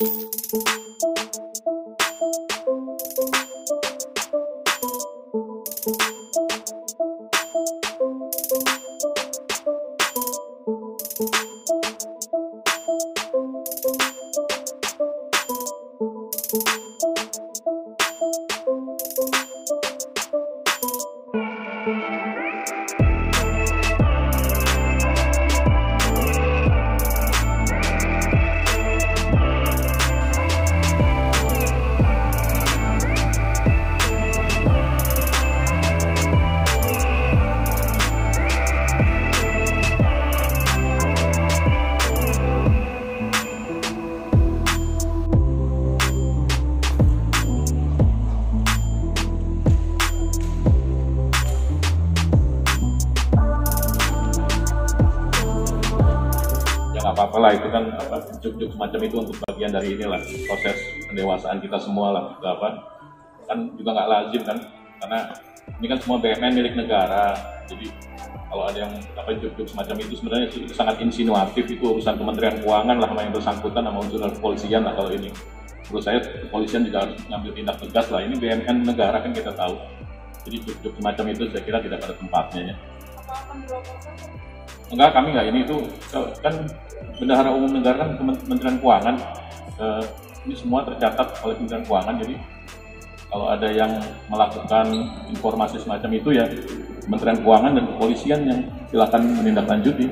ya nggak apa-apa lah itu kan apa juk-juk semacam itu untuk bagian dari inilah proses pendewasaan kita semua lah gitu apa. Kan juga nggak lazim kan karena ini kan semua BUMN milik negara jadi kalau ada yang apa juk-juk semacam itu sebenarnya itu, sangat insinuatif itu urusan Kementerian Keuangan lah sama yang bersangkutan sama unsur kepolisian lah kalau ini. Menurut saya kepolisian juga harus mengambil tindak tegas lah ini BUMN negara kan kita tahu. Jadi juk-juk semacam itu saya kira tidak pada tempatnya ya. Enggak, kami enggak ini itu kan bendahara umum negara kan Kementerian Keuangan eh, ini semua tercatat oleh Kementerian Keuangan jadi kalau ada yang melakukan informasi semacam itu ya Kementerian Keuangan dan kepolisian yang silakan menindaklanjuti